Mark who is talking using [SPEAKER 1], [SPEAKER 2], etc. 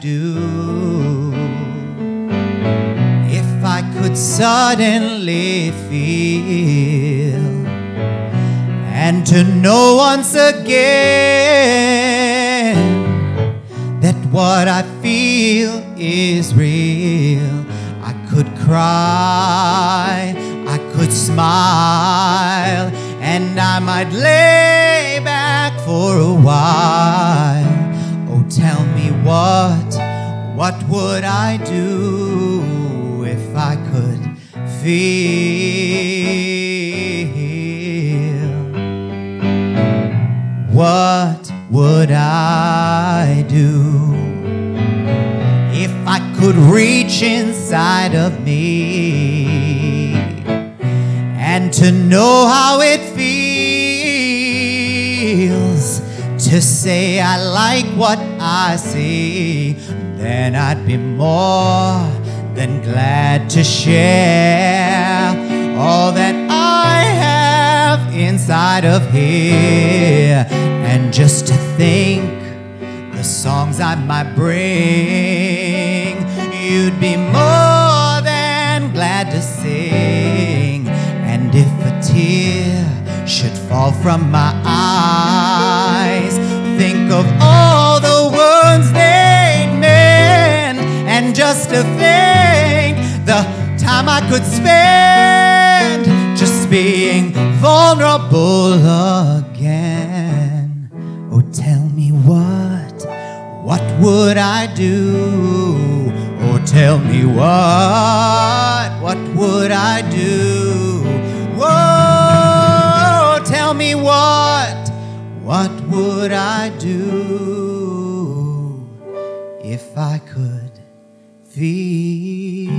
[SPEAKER 1] do if I could suddenly feel and to know once again that what I feel is real? I could cry, I could smile, and I might lay back for a while what, what would I do if I could feel? What would I do if I could reach inside of me and to know how it feels to say I like what I see? Then I'd be more than glad to share all that I have inside of here. And just to think the songs I might bring, you'd be more than glad to sing. And if a tear should fall from my eyes, think of all the wounds they'd. And just to think the time I could spend just being vulnerable again. Oh, tell me what, what would I do? Oh, tell me what, what would I do? Whoa, tell me what, what would I do if I could feel?